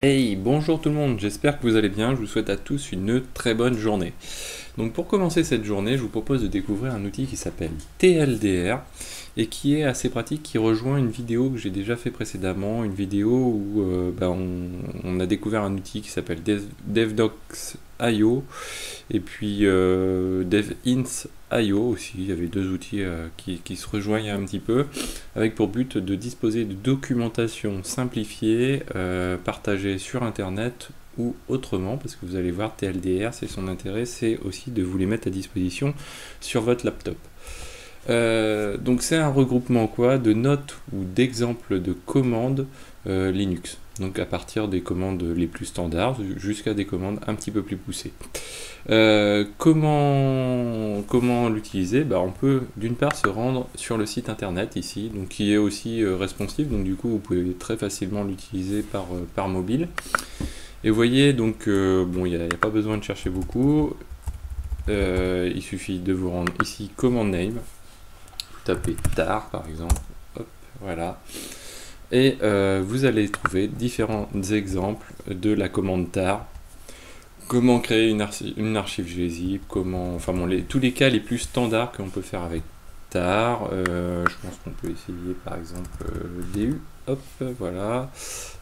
Hey, bonjour tout le monde, j'espère que vous allez bien, je vous souhaite à tous une très bonne journée. Donc pour commencer cette journée, je vous propose de découvrir un outil qui s'appelle TLDR et qui est assez pratique, qui rejoint une vidéo que j'ai déjà fait précédemment, une vidéo où euh, ben, on, a découvert un outil qui s'appelle DevDocs.io et puis euh, DevInts.io aussi, il y avait deux outils euh, qui, se rejoignent un petit peu, avec pour but de disposer de documentation simplifiée, partagée sur Internet ou autrement, parce que vous allez voir TLDR, c'est son intérêt, c'est aussi de vous les mettre à disposition sur votre laptop. Euh, donc c'est un regroupement quoi de notes ou d'exemples de commandes euh, Linux. Donc à partir des commandes les plus standards jusqu'à des commandes un petit peu plus poussées. Euh, comment comment l'utiliser? Bah, On peut d'une part se rendre sur le site internet ici, donc qui est aussi responsive, donc du coup vous pouvez très facilement l'utiliser par, par mobile. Et vous voyez donc bon il n'y a, pas besoin de chercher beaucoup. il suffit de vous rendre ici command name. Tapez tar par exemple, voilà, et euh, vous allez trouver différents exemples de la commande tar, comment créer une, archive GZIP, comment, enfin bon, tous les cas les plus standards qu'on peut faire avec tar, euh, je pense qu'on peut essayer par exemple euh, DU, hop, voilà,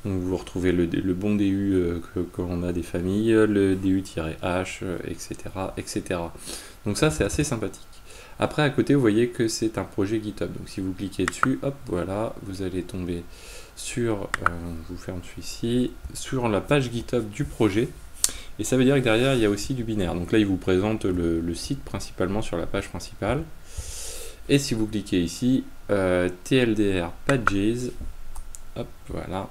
donc vous retrouvez le, bon DU quand on a des familles, le DU-H, etc., etc. Donc ça c'est assez sympathique. Après, à côté, vous voyez que c'est un projet GitHub. Donc, si vous cliquez dessus, hop, voilà, vous allez tomber sur, euh, je vous ferme celui-ci, sur la page GitHub du projet. Et ça veut dire que derrière, il y a aussi du binaire. Donc là, il vous présente le, site principalement sur la page principale. Et si vous cliquez ici, euh, TLDR Pages, hop, voilà,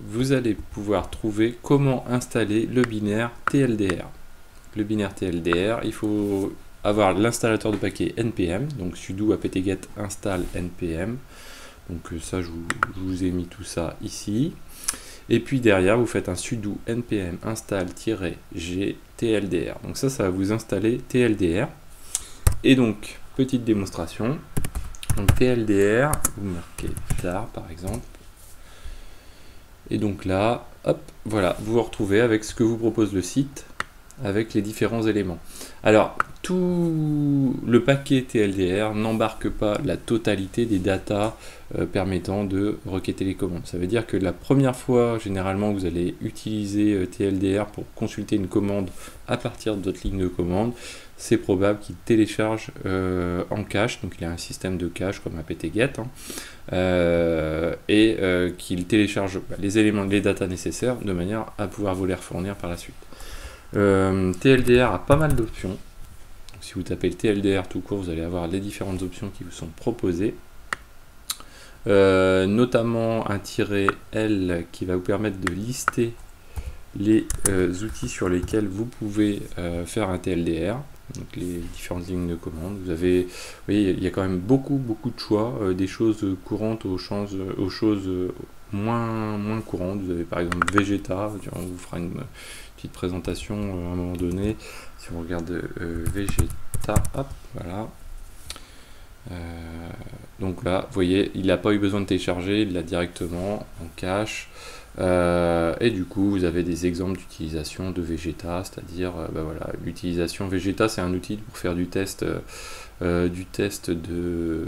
vous allez pouvoir trouver comment installer le binaire TLDR. Le binaire TLDR, il faut avoir l'installateur de paquet npm, donc sudo apt-get install npm. Donc euh, ça, je vous, ai mis tout ça ici. Et puis derrière, vous faites un sudo npm install-g tldr. Donc ça, ça va vous installer tldr. Et donc, petite démonstration. Donc tldr, vous marquez tar par exemple. Et donc là, hop, voilà, vous vous retrouvez avec ce que vous propose le site, avec les différents éléments. Alors, tout le paquet TLDR n'embarque pas la totalité des datas euh, permettant de requêter les commandes. Ça veut dire que la première fois, généralement, vous allez utiliser euh, TLDR pour consulter une commande à partir de votre ligne de commande, c'est probable qu'il télécharge euh, en cache, donc il a un système de cache comme apt-get, hein, et qu'il télécharge bah, les éléments, les datas nécessaires de manière à pouvoir vous les fournir par la suite. TLDR a pas mal d'options si vous tapez le TLDR tout court, vous allez avoir les différentes options qui vous sont proposées. Euh, notamment un tiret L qui va vous permettre de lister les euh, outils sur lesquels vous pouvez euh, faire un TLDR, donc les différentes lignes de commande. Vous avez, voyez, il y a quand même beaucoup, beaucoup de choix, des choses courantes aux choses, aux choses moins, moins courantes. Vous avez par exemple Vegeta, on vous fera une petite présentation à un moment donné. Si on regarde euh, Vegeta, hop, voilà. Euh, donc là, vous voyez, il n'a pas eu besoin de télécharger, il l'a directement en cache. Euh, et du coup, vous avez des exemples d'utilisation de Vegeta, c'est-à-dire, bah voilà, l'utilisation Vegeta, c'est un outil pour faire du test, du test de,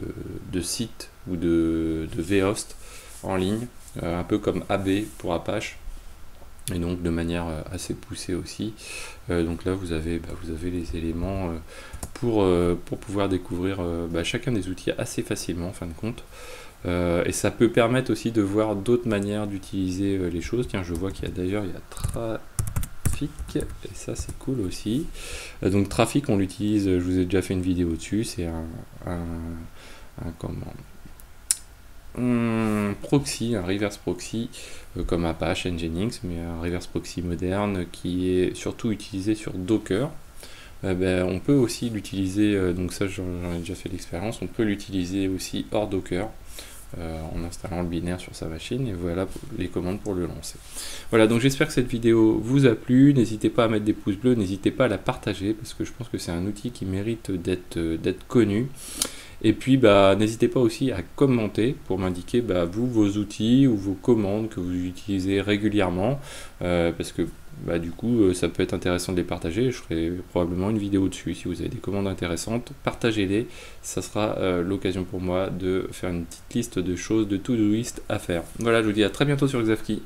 de site ou de, de vhost en ligne, un peu comme AB pour Apache et donc de manière euh, assez poussée aussi. Euh, donc là vous avez, bah, vous avez les éléments euh, pour, pour pouvoir découvrir bah, chacun des outils assez facilement en fin de compte. Et ça peut permettre aussi de voir d'autres manières d'utiliser les choses. Tiens, je vois qu'il y a d'ailleurs il y a Trafic, et ça c'est cool aussi. donc Trafic, on l'utilise, je vous ai déjà fait une vidéo dessus, c'est un, un, un proxy, un reverse proxy euh, comme Apache, Nginx, mais un reverse proxy moderne qui est surtout utilisé sur Docker. Euh, ben, on peut aussi l'utiliser, euh, donc ça j'en ai déjà fait l'expérience, on peut l'utiliser aussi hors Docker. En installant le binaire sur sa machine et voilà les commandes pour le lancer. Voilà donc j'espère que cette vidéo vous a plu, n'hésitez pas à mettre des pouces bleus, n'hésitez pas à la partager parce que je pense que c'est un outil qui mérite d'être connu. Et puis, bah, n'hésitez pas aussi à commenter pour m'indiquer bah, vous, vos outils ou vos commandes que vous utilisez régulièrement, euh, parce que bah, du coup, euh, ça peut être intéressant de les partager. Je ferai probablement une vidéo dessus. Si vous avez des commandes intéressantes, partagez-les. Ça sera euh, l'occasion pour moi de faire une petite liste de choses, de to-do list à faire. Voilà, je vous dis à très bientôt sur Xavki.